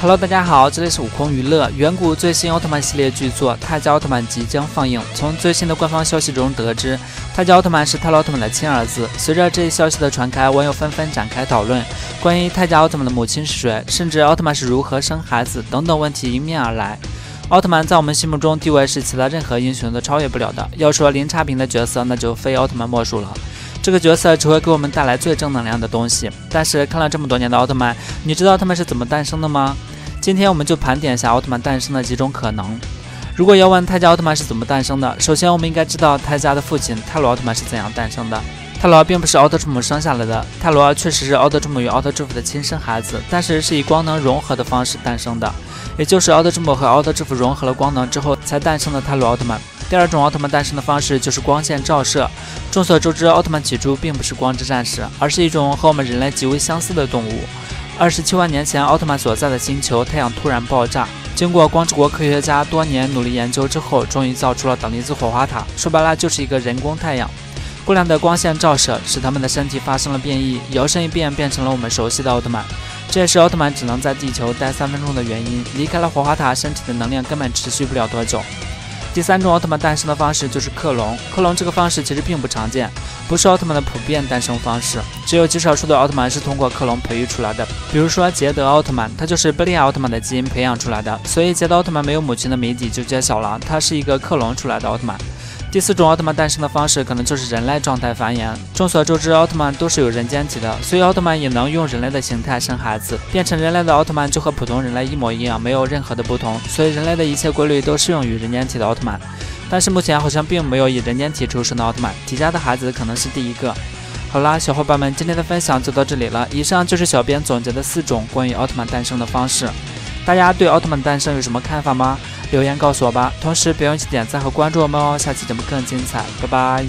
Hello，大家好，这里是悟空娱乐。远古最新奥特曼系列巨作《泰迦奥特曼》即将放映。从最新的官方消息中得知，泰迦奥特曼是泰罗奥特曼的亲儿子。随着这一消息的传开，网友纷纷展开讨论，关于泰迦奥特曼的母亲是谁，甚至奥特曼是如何生孩子等等问题迎面而来。奥特曼在我们心目中地位是其他任何英雄都超越不了的。要说零差评的角色，那就非奥特曼莫属了。这个角色只会给我们带来最正能量的东西。但是看了这么多年的奥特曼，你知道他们是怎么诞生的吗？今天我们就盘点一下奥特曼诞生的几种可能。如果要问泰迦奥特曼是怎么诞生的，首先我们应该知道泰迦的父亲泰罗奥特曼是怎样诞生的。泰罗并不是奥特之母生下来的，泰罗确实是奥特之母与奥特之父的亲生孩子，但是是以光能融合的方式诞生的，也就是奥特之母和奥特之父融合了光能之后才诞生的泰罗奥特曼。第二种奥特曼诞生的方式就是光线照射。众所周知，奥特曼起初并不是光之战士，而是一种和我们人类极为相似的动物。二十七万年前，奥特曼所在的星球太阳突然爆炸，经过光之国科学家多年努力研究之后，终于造出了等离子火花塔。说白了，就是一个人工太阳。过量的光线照射使他们的身体发生了变异，摇身一变变成了我们熟悉的奥特曼。这也是奥特曼只能在地球待三分钟的原因。离开了火花塔，身体的能量根本持续不了多久。第三种奥特曼诞生的方式就是克隆。克隆这个方式其实并不常见，不是奥特曼的普遍诞生方式。只有极少数的奥特曼是通过克隆培育出来的。比如说捷德奥特曼，他就是贝利亚奥特曼的基因培养出来的。所以捷德奥特曼没有母亲的谜底就揭晓了，他是一个克隆出来的奥特曼。第四种奥特曼诞生的方式，可能就是人类状态繁衍。众所周知，奥特曼都是有人间体的，所以奥特曼也能用人类的形态生孩子。变成人类的奥特曼就和普通人类一模一样，没有任何的不同。所以人类的一切规律都适用于人间体的奥特曼。但是目前好像并没有以人间体出生的奥特曼，迪迦的孩子可能是第一个。好啦，小伙伴们，今天的分享就到这里了。以上就是小编总结的四种关于奥特曼诞生的方式。大家对奥特曼诞生有什么看法吗？留言告诉我吧，同时别忘记点赞和关注我们哦，下期节目更精彩，拜拜。